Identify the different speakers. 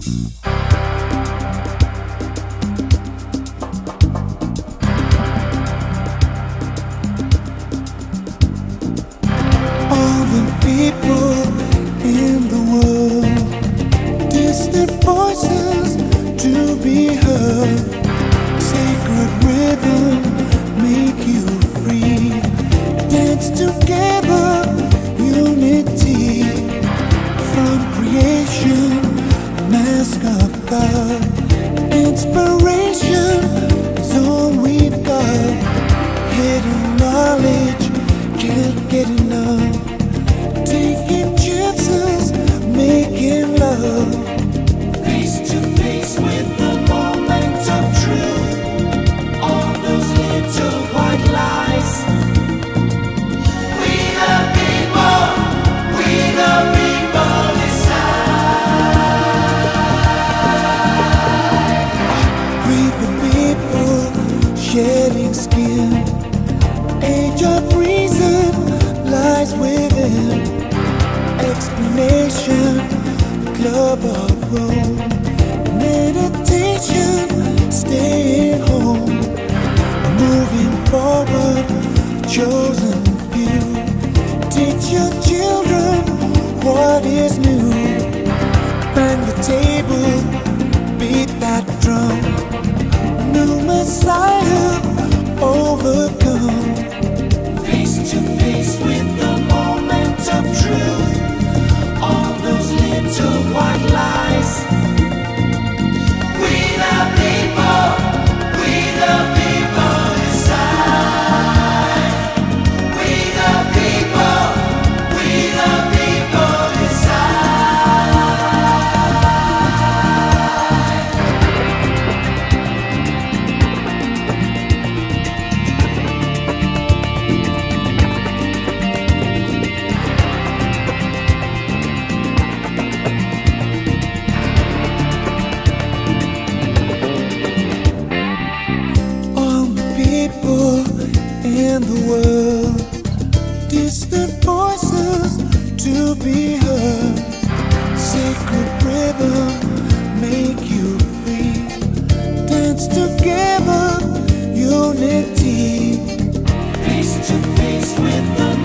Speaker 1: Música explanation, the club of Rome, meditation, staying home, moving forward, chosen few. Teach your children what is new. Bang the table, beat that drum. No Messiah over. be heard. Sacred rhythm, make you free. Dance together, unity. Face to face with the